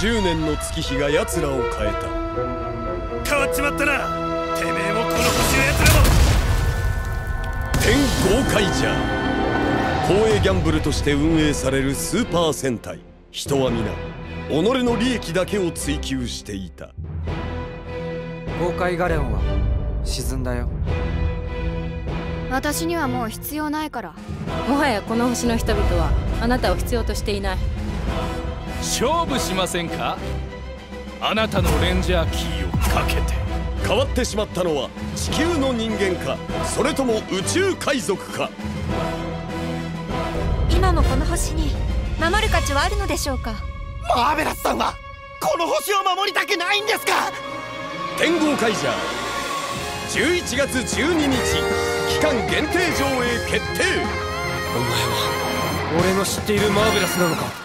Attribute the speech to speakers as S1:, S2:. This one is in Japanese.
S1: 10年の月日が奴らを変えた。
S2: 変わっちまったな。てめえもこの星の奴らも。
S1: 天豪快じゃ公営ギャンブルとして運営されるスーパー戦隊。人は皆己の利益だけを追求していた。
S3: 崩壊ガレオンは沈んだよ。
S4: 私にはもう必要ないから。
S5: もはやこの星の人々はあなたを必要としていない
S6: 勝負しませんか？あなたのレンジャーキーをかけて。
S1: 変わってしまったのは地球の人間か？それとも宇宙海賊か？
S7: 今もこの星に守る価値はあるのでしょうか？
S8: マーベラスさんはこの星を守りたくないんですか？
S1: 天豪カイジャー11月12日期間限定上映決定。
S3: お前は俺の知っているマーベラスなのか？